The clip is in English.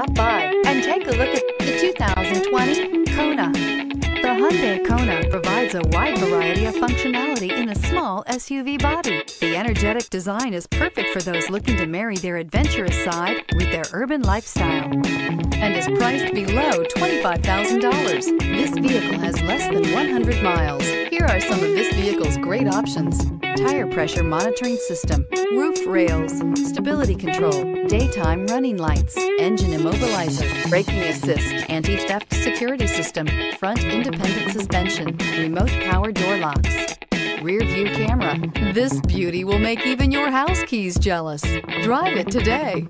Stop by and take a look at the 2020 Kona. The Hyundai Kona provides a wide variety of functionality in a small SUV body. The energetic design is perfect for those looking to marry their adventurous side with their urban lifestyle and is priced below $25,000. This vehicle has less than 100 miles. Here are some of this vehicle's great options. Tire pressure monitoring system, roof rails, stability control, daytime running lights, engine immobilizer, braking assist, anti-theft security system, front independent suspension, remote power door locks, rear view camera. This beauty will make even your house keys jealous. Drive it today.